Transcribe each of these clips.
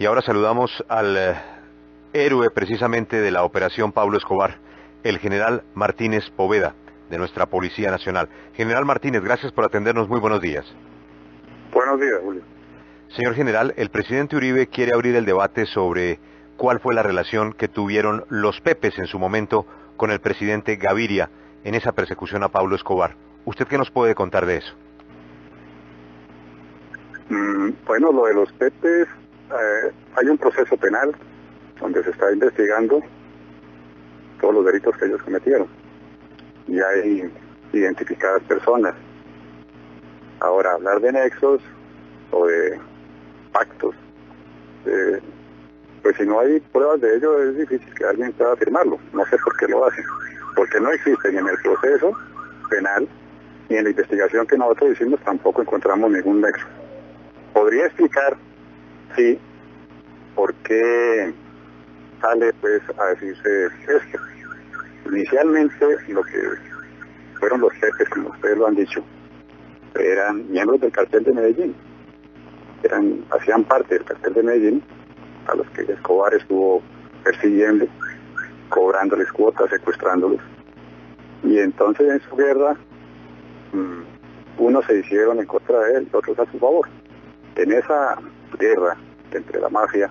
Y ahora saludamos al eh, héroe precisamente de la operación Pablo Escobar, el general Martínez Poveda, de nuestra Policía Nacional. General Martínez, gracias por atendernos. Muy buenos días. Buenos días, Julio. Señor general, el presidente Uribe quiere abrir el debate sobre cuál fue la relación que tuvieron los Pepes en su momento con el presidente Gaviria en esa persecución a Pablo Escobar. ¿Usted qué nos puede contar de eso? Mm, bueno, lo de los Pepes, eh, hay un proceso penal donde se está investigando todos los delitos que ellos cometieron. Y hay identificadas personas. Ahora, hablar de nexos o de pactos, pues si no hay pruebas de ello es difícil que alguien pueda afirmarlo. No sé por qué lo hacen. Porque no existe ni en el proceso penal ni en la investigación que nosotros hicimos tampoco encontramos ningún nexo. Podría explicar, sí, por qué sale pues a decirse esto. Inicialmente lo que fueron los jefes, como ustedes lo han dicho, eran miembros del cartel de Medellín, eran, hacían parte del cartel de Medellín, a los que Escobar estuvo persiguiendo, cobrándoles cuotas, secuestrándolos. Y entonces en su guerra, mm, unos se hicieron en contra de él, otros a su favor. En esa guerra entre la mafia,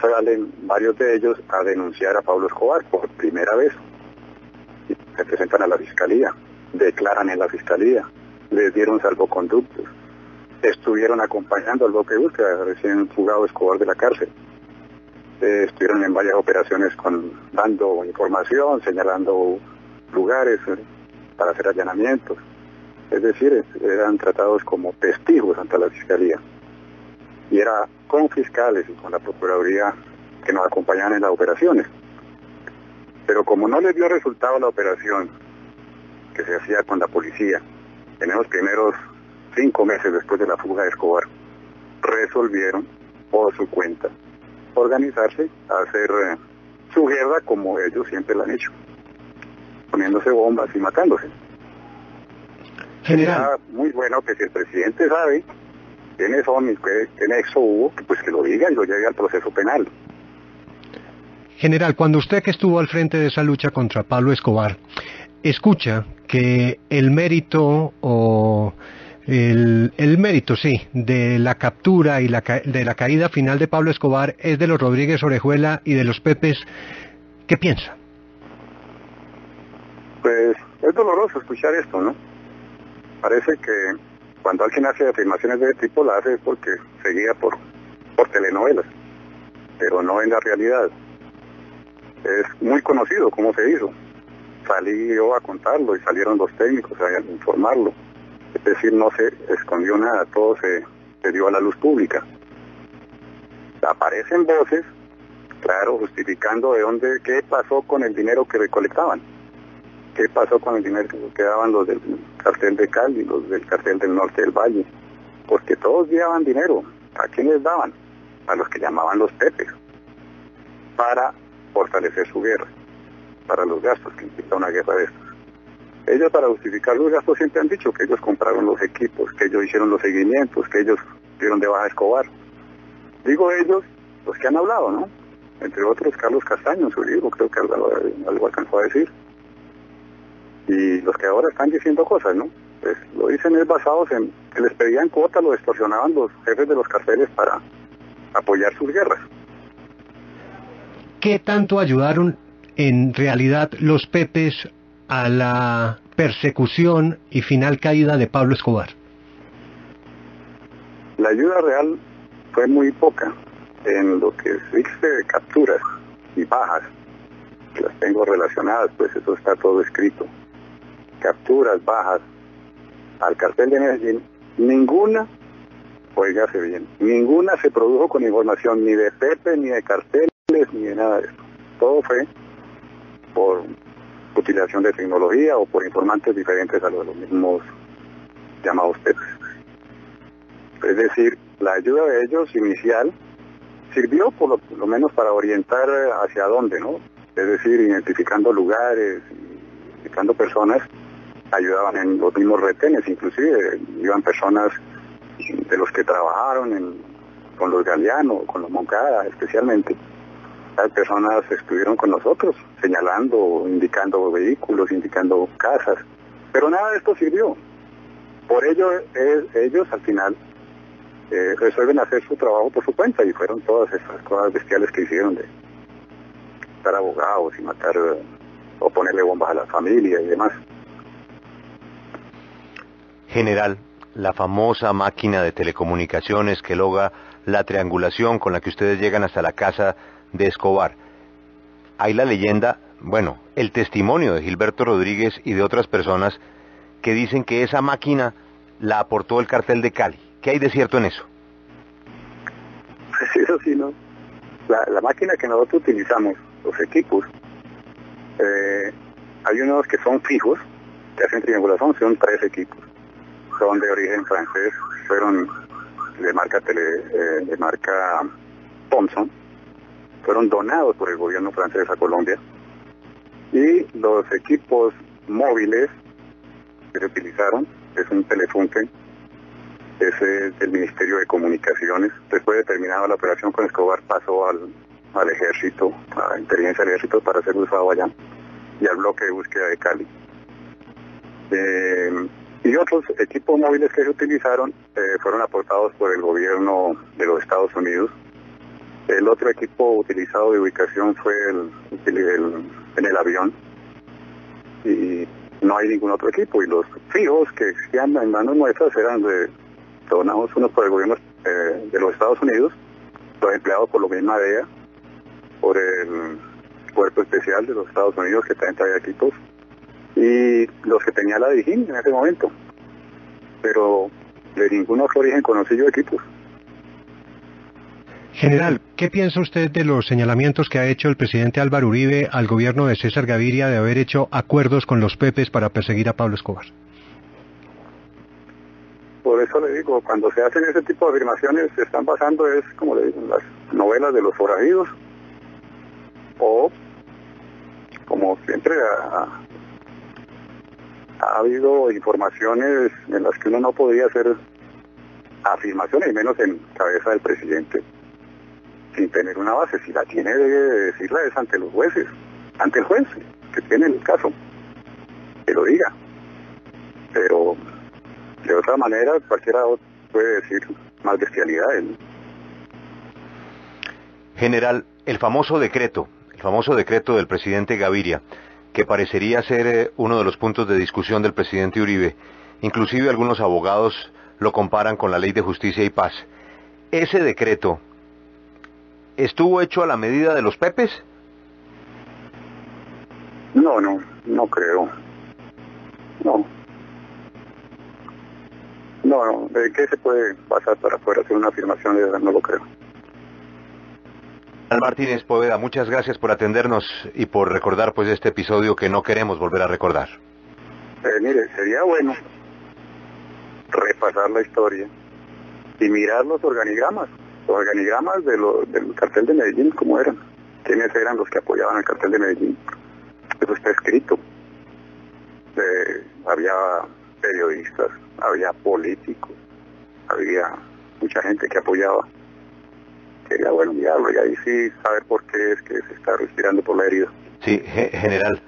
salen varios de ellos a denunciar a Pablo Escobar por primera vez. Se presentan a la fiscalía, declaran en la fiscalía, les dieron salvoconductos, estuvieron acompañando al bloque recién jugado Escobar de la cárcel. Eh, estuvieron en varias operaciones con, dando información, señalando lugares eh, para hacer allanamientos. Es decir, eran tratados como testigos ante la fiscalía y era con fiscales y con la Procuraduría que nos acompañaban en las operaciones. Pero como no les dio resultado la operación que se hacía con la policía en los primeros cinco meses después de la fuga de Escobar, resolvieron por su cuenta organizarse a hacer eh, su guerra como ellos siempre la han hecho, poniéndose bombas y matándose. General. muy bueno que si el presidente sabe quiénes son y qué, nexo hubo, pues que lo diga y lo lleve al proceso penal. General, cuando usted que estuvo al frente de esa lucha contra Pablo Escobar, escucha que el mérito o el, el, mérito, sí, de la captura y la, de la caída final de Pablo Escobar es de los Rodríguez Orejuela y de los Pepes, ¿qué piensa? Pues es doloroso escuchar esto, ¿no? Parece que cuando alguien hace afirmaciones de este tipo, la hace porque seguía por, por telenovelas, pero no en la realidad. Es muy conocido cómo se hizo. Salí yo a contarlo y salieron los técnicos a informarlo. Es decir, no se escondió nada, todo se, se dio a la luz pública. Aparecen voces, claro, justificando de dónde, qué pasó con el dinero que recolectaban qué pasó con el dinero que quedaban los del cartel de Cali, los del cartel del norte del Valle, porque todos llevaban dinero. ¿A quiénes daban? A los que llamaban los pepes, para fortalecer su guerra, para los gastos que implica una guerra de estos. Ellos para justificar los gastos siempre han dicho que ellos compraron los equipos, que ellos hicieron los seguimientos, que ellos dieron de baja a Escobar. Digo ellos, los que han hablado, ¿no? Entre otros Carlos Castaño en su libro, creo que algo, algo alcanzó a decir y los que ahora están diciendo cosas, ¿no? Pues lo dicen es basados en que les pedían cuotas, lo extorsionaban los jefes de los carteles para apoyar sus guerras. ¿Qué tanto ayudaron en realidad los Pepes a la persecución y final caída de Pablo Escobar? La ayuda real fue muy poca en lo que dice de capturas y bajas, las tengo relacionadas, pues eso está todo escrito capturas bajas al cartel de Medellín, ninguna, oígase bien, ninguna se produjo con información ni de Pepe, ni de carteles, ni de nada de eso. Todo fue por utilización de tecnología o por informantes diferentes a los, mismos llamados Pepe. Es decir, la ayuda de ellos inicial sirvió por lo, lo, menos para orientar hacia dónde, ¿no? Es decir, identificando lugares, identificando personas ayudaban en los mismos retenes, inclusive iban personas de los que trabajaron con los Galeano, con los Moncada especialmente, las personas estuvieron con nosotros, señalando, indicando vehículos, indicando casas, pero nada de esto sirvió. Por ello, ellos al final eh, resuelven hacer su trabajo por su cuenta y fueron todas esas cosas bestiales que hicieron de matar abogados y matar o ponerle bombas a la familia y demás. General, la famosa máquina de telecomunicaciones que logra la triangulación con la que ustedes llegan hasta la casa de Escobar. Hay la leyenda, bueno, el testimonio de Gilberto Rodríguez y de otras personas que dicen que esa máquina la aportó el cartel de Cali. ¿Qué hay de cierto en eso? Pues eso sí, ¿no? La, máquina que nosotros utilizamos, los equipos, eh, hay unos que son fijos, que hacen triangulación, son tres equipos. Son de origen francés, fueron de marca tele, eh, de marca Thomson, fueron donados por el gobierno francés a Colombia. Y los equipos móviles que se utilizaron es un Telefunken ese es del Ministerio de Comunicaciones. Después de terminada la operación con Escobar pasó al, al ejército, a la inteligencia del ejército para ser usado allá y al bloque de búsqueda de Cali. Eh, y otros equipos móviles que se utilizaron eh, fueron aportados por el gobierno de los Estados Unidos. El otro equipo utilizado de ubicación fue el, en el avión. Y no hay ningún otro equipo. Y los fijos que existían en manos nuestras eran de donados unos por el gobierno eh, de los Estados Unidos, los empleados por lo misma DEA, por el Cuerpo Especial de los Estados Unidos que también trae equipos, y los que tenía la DIGIN en ese momento. Pero de ningún otro origen conocí yo equipos. General, ¿qué piensa usted de los señalamientos que ha hecho el presidente Álvaro Uribe al gobierno de César Gaviria de haber hecho acuerdos con los Pepes para perseguir a Pablo Escobar? Por eso le digo, cuando se hacen ese tipo de afirmaciones, se están basando, es como le digo, las novelas de los forajidos, o como siempre ha, ha habido informaciones en las que uno no podía hacer afirmaciones, menos en cabeza del presidente, sin tener una base. Si la tiene, debe decirla es ante los jueces, ante el juez que tiene el caso, que lo diga. Pero de otra manera, cualquiera puede decir más bestialidades. General, el famoso decreto, el famoso decreto del presidente Gaviria, que parecería ser eh, uno de los puntos de discusión del presidente Uribe, inclusive algunos abogados lo comparan con la ley de justicia y paz. ¿Ese decreto estuvo hecho a la medida de los pepes? No, no, no creo. No, no, ¿de qué se puede pasar para poder hacer una afirmación de No lo creo. Martínez Poveda, muchas gracias por atendernos y por recordar pues este episodio que no queremos volver a recordar. Eh, mire, sería bueno repasar la historia y mirar los organigramas, los organigramas de del cartel de Medellín, ¿cómo eran? ¿Quiénes eran los que apoyaban el cartel de Medellín? Eso está escrito. Eh, había periodistas, había políticos, había mucha gente que apoyaba. Sería bueno mirarlo y ahí sí saber por qué es que se está respirando por la herida. Sí, general,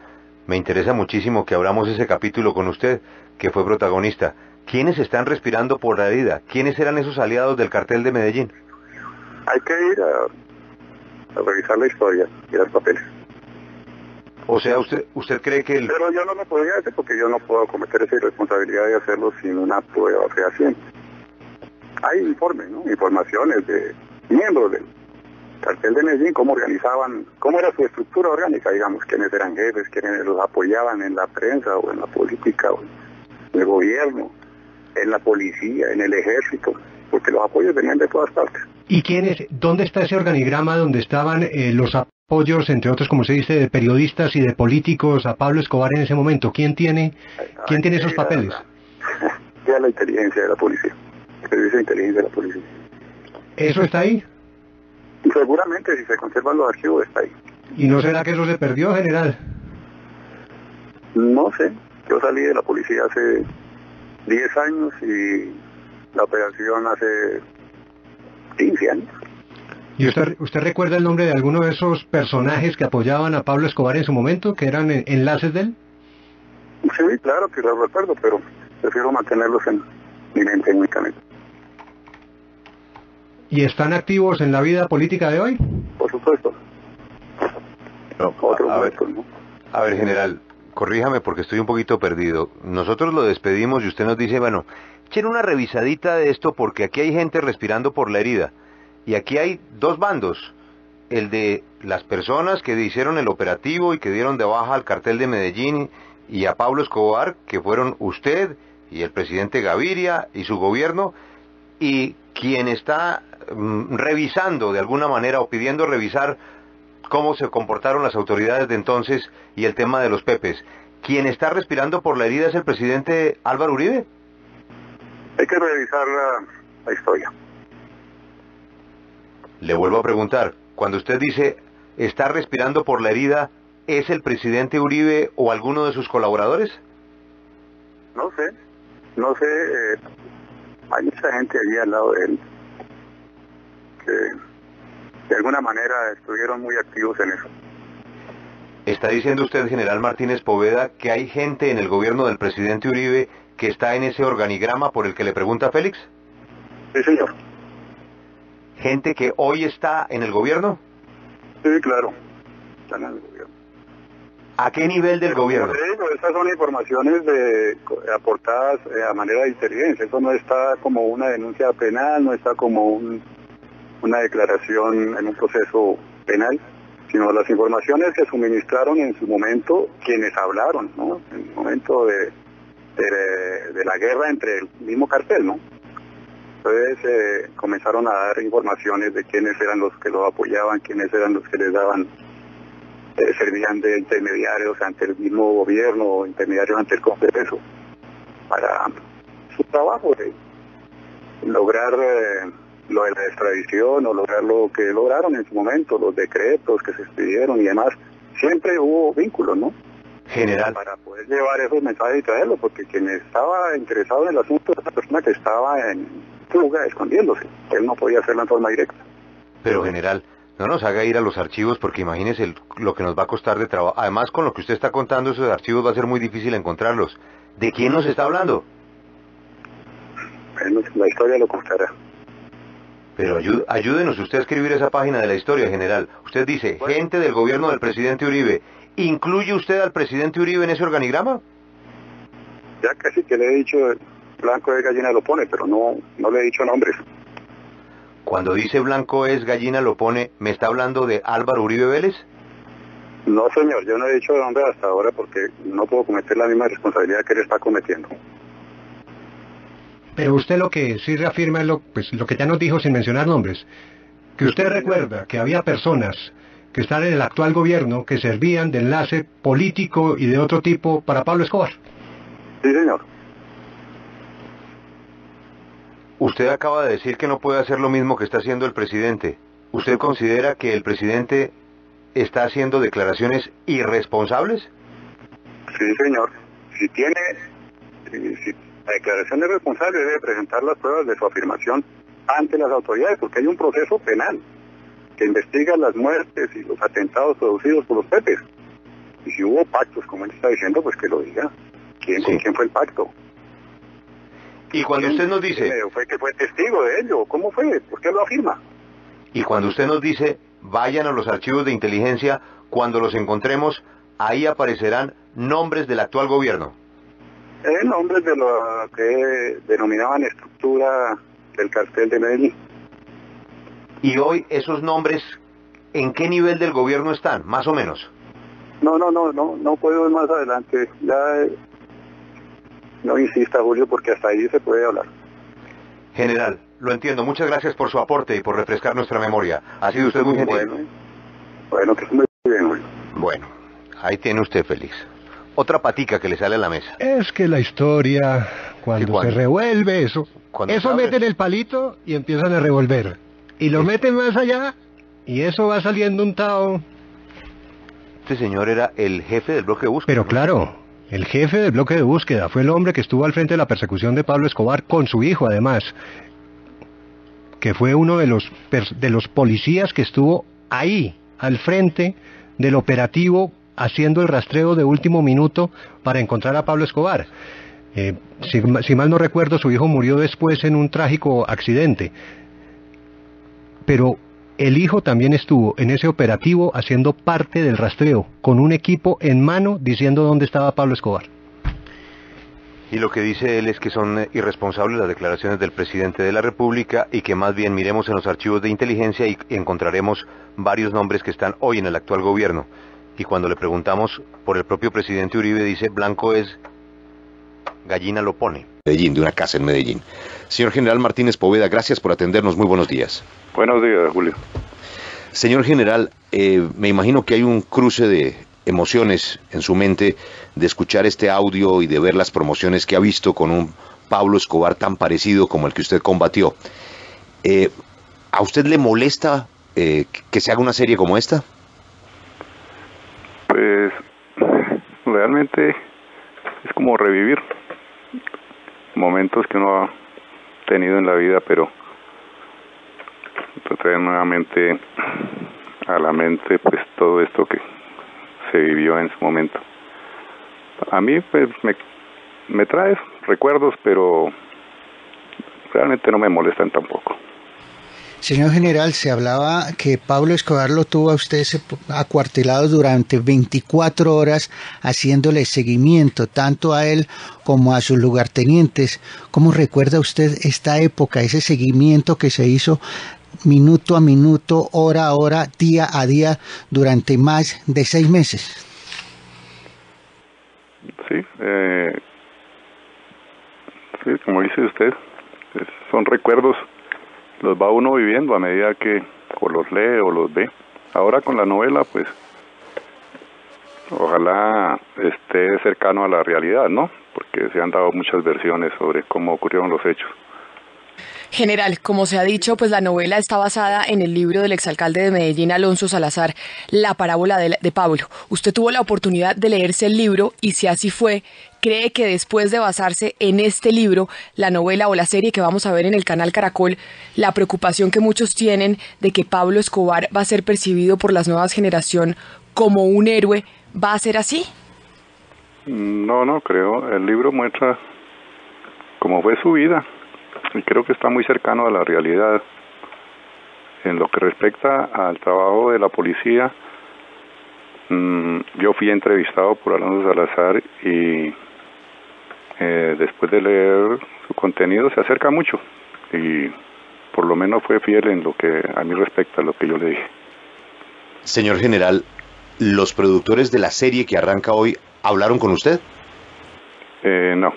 me interesa muchísimo que abramos ese capítulo con usted, que fue protagonista. ¿Quiénes están respirando por la herida? ¿Quiénes eran esos aliados del cartel de Medellín? Hay que ir a, a revisar la historia y los papeles. O sea, usted usted cree que... Pero yo no lo podría hacer porque yo no puedo cometer esa irresponsabilidad de hacerlo sin una prueba fehaciente. Hay informes, ¿no? Informaciones de miembros del cartel de Medellín, cómo organizaban, cómo era su estructura orgánica, digamos, quiénes eran jefes, quiénes los apoyaban en la prensa o en la política o en el gobierno, en la policía, en el ejército, porque los apoyos venían de todas partes. ¿Y quiénes, dónde está ese organigrama donde estaban eh, los apoyos, entre otros, como se dice, de periodistas y de políticos a Pablo Escobar en ese momento. ¿Quién tiene, quién tiene esos papeles? Ya la inteligencia de la policía. El servicio de inteligencia de la policía. ¿Eso está ahí? Seguramente, si se conservan los archivos, está ahí. ¿Y no será que eso se perdió, general? No sé. Yo salí de la policía hace 10 años y la operación hace 15 años. ¿Y usted, usted recuerda el nombre de alguno de esos personajes que apoyaban a Pablo Escobar en su momento, que eran enlaces de él? Sí, claro que lo recuerdo, pero prefiero mantenerlos en mi mente únicamente. ¿Y están activos en la vida política de hoy? Por supuesto. a, ver, a ver, general, corríjame porque estoy un poquito perdido. Nosotros lo despedimos y usted nos dice, bueno, echen una revisadita de esto porque aquí hay gente respirando por la herida. Y aquí hay dos bandos. El de las personas que hicieron el operativo y que dieron de baja al cartel de Medellín y a Pablo Escobar, que fueron usted y el presidente Gaviria y su gobierno, y quien está mm, revisando de alguna manera o pidiendo revisar cómo se comportaron las autoridades de entonces y el tema de los pepes. ¿Quien está respirando por la herida es el presidente Álvaro Uribe? Hay que revisar la historia. Le vuelvo a preguntar, cuando usted dice está respirando por la herida, ¿es el presidente Uribe o alguno de sus colaboradores? No sé, no sé, eh, hay mucha gente allí al lado de él que de alguna manera estuvieron muy activos en eso. ¿Está diciendo usted, general Martínez Poveda, que hay gente en el gobierno del presidente Uribe que está en ese organigrama por el que le pregunta Félix? Sí, señor gente que hoy está en el gobierno? Sí, claro, están en el gobierno. ¿A qué nivel del gobierno? estas son informaciones de, aportadas eh, a manera de inteligencia. Eso no está como una denuncia penal, no está como una declaración en un proceso penal, sino las informaciones que suministraron en su momento quienes hablaron, ¿no? En el momento de, de, de la guerra entre el mismo cartel, ¿no? Entonces eh, comenzaron a dar informaciones de quiénes eran los que lo apoyaban, quiénes eran los que les daban, eh, servían de intermediarios ante el mismo gobierno o intermediarios ante el Congreso para su trabajo de lograr eh, lo de la extradición o lograr lo que lograron en su momento, los decretos que se expidieron y demás. Siempre hubo vínculos, ¿no? General. Para poder llevar esos mensajes y traerlos, porque quien estaba interesado en el asunto era la persona que estaba en fuga, escondiéndose. Él no podía hacerlo en forma directa. Pero general, no nos haga ir a los archivos porque imagínese lo que nos va a costar de trabajo. Además, con lo que usted está contando, esos archivos va a ser muy difícil encontrarlos. ¿De quién nos está hablando? Bueno, la historia lo contará. Pero ayúdenos usted a escribir esa página de la historia, general. Usted dice, gente del gobierno del presidente Uribe. ¿Incluye usted al presidente Uribe en ese organigrama? Ya casi que le he dicho blanco es gallina lo pone, pero no, no le he dicho nombres. Cuando dice blanco es gallina lo pone, ¿me está hablando de Álvaro Uribe Vélez? No, señor, yo no he dicho nombre hasta ahora porque no puedo cometer la misma responsabilidad que él está cometiendo. Pero usted lo que sí reafirma es lo, pues, lo que ya nos dijo sin mencionar nombres, que usted recuerda que había personas que están en el actual gobierno que servían de enlace político y de otro tipo para Pablo Escobar. Sí, señor. Usted acaba de decir que no puede hacer lo mismo que está haciendo el presidente. ¿Usted considera que el presidente está haciendo declaraciones irresponsables? Sí, señor. Si tiene, si, la declaración es responsable, debe presentar las pruebas de su afirmación ante las autoridades, porque hay un proceso penal que investiga las muertes y los atentados producidos por los pepes. Y si hubo pactos, como él está diciendo, pues que lo diga. ¿Quién, ¿Con quién fue el pacto? Y cuando usted nos dice... Fue que fue testigo de ello. ¿Cómo fue? ¿Por qué lo afirma? Y cuando usted nos dice, vayan a los archivos de inteligencia, cuando los encontremos, ahí aparecerán nombres del actual gobierno. Eh, nombres de lo que denominaban estructura del cartel de Medellín. ¿Y hoy esos nombres en qué nivel del gobierno están, más o menos? No, no, no, no, no puedo ir más adelante. Ya no insista, Julio, porque hasta ahí se puede hablar. General, lo entiendo. Muchas gracias por su aporte y por refrescar nuestra memoria. Ha sido usted muy gentil. Bueno, bueno que muy bien, Julio. Bueno, ahí tiene usted, Félix. Otra patica que le sale a la mesa. Es que la historia, cuando, se revuelve eso, eso meten el palito y empiezan a revolver. Y lo meten más allá y eso va saliendo un tao. Este señor era el jefe del bloque de búsqueda. Pero claro, el jefe del bloque de búsqueda fue el hombre que estuvo al frente de la persecución de Pablo Escobar con su hijo, además. que fue uno de los, de los policías que estuvo ahí, al frente del operativo, haciendo el rastreo de último minuto para encontrar a Pablo Escobar. Eh, si, mal no recuerdo, su hijo murió después en un trágico accidente. Pero el hijo también estuvo en ese operativo haciendo parte del rastreo, con un equipo en mano diciendo dónde estaba Pablo Escobar. Y lo que dice él es que son irresponsables las declaraciones del presidente de la República y que más bien miremos en los archivos de inteligencia y encontraremos varios nombres que están hoy en el actual gobierno. Y cuando le preguntamos por el propio presidente Uribe, dice, Blanco es gallina lo pone. Medellín, de una casa en Medellín. Señor General Martínez Poveda, gracias por atendernos. Muy buenos días. Buenos días, Julio. Señor General, eh, me imagino que hay un cruce de emociones en su mente de escuchar este audio y de ver las promociones que ha visto con un Pablo Escobar tan parecido como el que usted combatió. Eh, ¿A usted le molesta eh, que se haga una serie como esta? Pues realmente es como revivir momentos que uno tenido en la vida, pero trae nuevamente a la mente pues todo esto que se vivió en su momento. A mí pues me, me trae recuerdos, pero realmente no me molestan tampoco. Señor general, se hablaba que Pablo Escobar lo tuvo a usted acuartelado durante 24 horas haciéndole seguimiento tanto a él como a sus lugartenientes. ¿Cómo recuerda usted esta época, ese seguimiento que se hizo minuto a minuto, hora a hora, día a día, durante más de seis meses. Sí, eh, sí como dice usted, son recuerdos, los va uno viviendo a medida que o los lee o los ve. Ahora con la novela, pues, ojalá esté cercano a la realidad, ¿no? Porque se han dado muchas versiones sobre cómo ocurrieron los hechos. General, como se ha dicho, pues la novela está basada en el libro del exalcalde de Medellín, Alonso Salazar, La parábola de, Pablo. Usted tuvo la oportunidad de leerse el libro y si así fue, ¿cree que después de basarse en este libro, la novela o la serie que vamos a ver en el canal Caracol, la preocupación que muchos tienen de que Pablo Escobar va a ser percibido por las nuevas generaciones como un héroe, va a ser así? No, no creo. El libro muestra cómo fue su vida y creo que está muy cercano a la realidad. En lo que respecta al trabajo de la policía, mm, yo fui entrevistado por Alonso Salazar y eh, después de leer su contenido se acerca mucho y por lo menos fue fiel en lo que a mí respecta, a lo que yo le dije. Señor general, ¿los productores de la serie que arranca hoy hablaron con usted? Eh, no.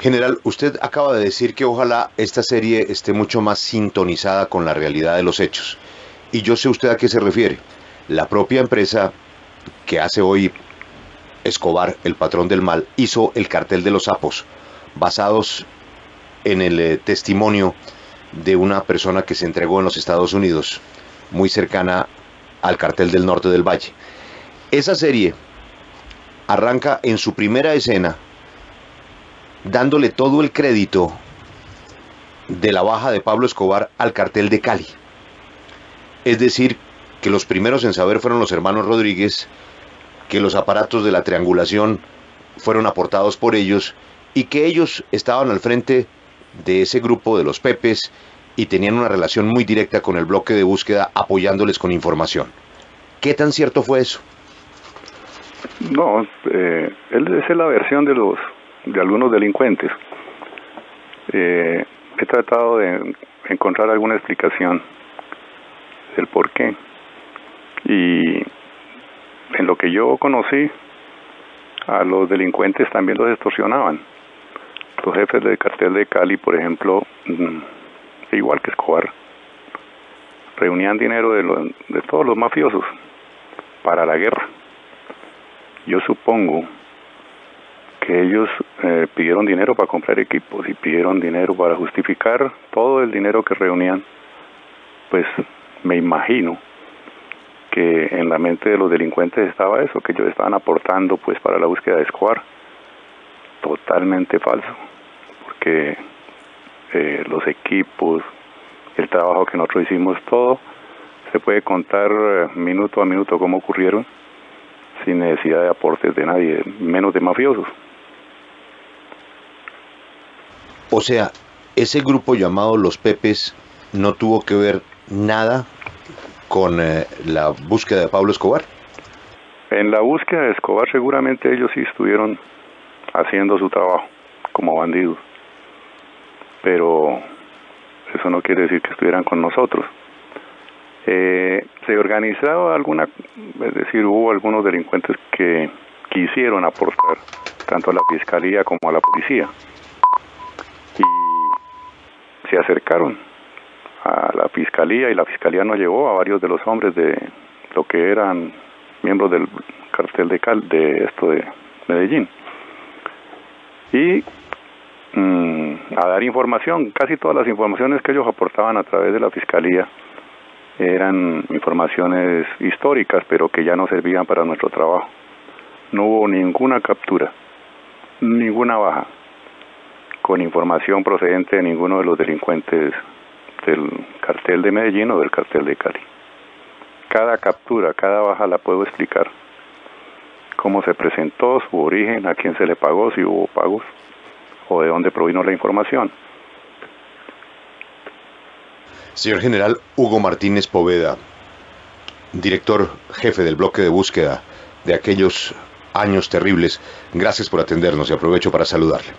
General, usted acaba de decir que ojalá esta serie esté mucho más sintonizada con la realidad de los hechos. Y yo sé usted a qué se refiere. La propia empresa que hace hoy Escobar, el patrón del mal, hizo el cartel de los sapos, basados en el eh, testimonio de una persona que se entregó en los Estados Unidos, muy cercana al cartel del norte del valle. Esa serie arranca en su primera escena dándole todo el crédito de la baja de Pablo Escobar al cartel de Cali. Es decir, que los primeros en saber fueron los hermanos Rodríguez, que los aparatos de la triangulación fueron aportados por ellos y que ellos estaban al frente de ese grupo de los Pepes y tenían una relación muy directa con el bloque de búsqueda apoyándoles con información. ¿Qué tan cierto fue eso? No, eh, es la versión de los de algunos delincuentes. Eh, he tratado de encontrar alguna explicación del por qué. Y en lo que yo conocí, a los delincuentes también los extorsionaban. Los jefes del cartel de Cali, por ejemplo, mm, igual que Escobar, reunían dinero de, de todos los mafiosos para la guerra. Yo supongo que ellos eh, pidieron dinero para comprar equipos y pidieron dinero para justificar todo el dinero que reunían, pues me imagino que en la mente de los delincuentes estaba eso, que ellos estaban aportando pues para la búsqueda de Escobar. Totalmente falso, porque eh, los equipos, el trabajo que nosotros hicimos, todo se puede contar eh, minuto a minuto cómo ocurrieron sin necesidad de aportes de nadie, menos de mafiosos. O sea, ese grupo llamado Los Pepes no tuvo que ver nada con eh, la búsqueda de Pablo Escobar. En la búsqueda de Escobar seguramente ellos sí estuvieron haciendo su trabajo como bandidos, pero eso no quiere decir que estuvieran con nosotros. Eh, se organizaba alguna, es decir, hubo algunos delincuentes que quisieron aportar tanto a la fiscalía como a la policía se acercaron a la fiscalía y la fiscalía nos llevó a varios de los hombres de lo que eran miembros del cartel de Cal de esto de Medellín. Y mm, a dar información casi todas las informaciones que ellos aportaban a través de la fiscalía eran informaciones históricas pero que ya no servían para nuestro trabajo. No hubo ninguna captura ninguna baja con información procedente de ninguno de los delincuentes del cartel de Medellín o del cartel de Cali. Cada captura, cada baja la puedo explicar. Cómo se presentó, su origen, a quién se le pagó, si hubo pagos, o de dónde provino la información. Señor General Hugo Martínez Poveda, director jefe del bloque de búsqueda de aquellos años terribles, gracias por atendernos y aprovecho para saludarle.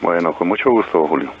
Bueno, con mucho gusto, Julio.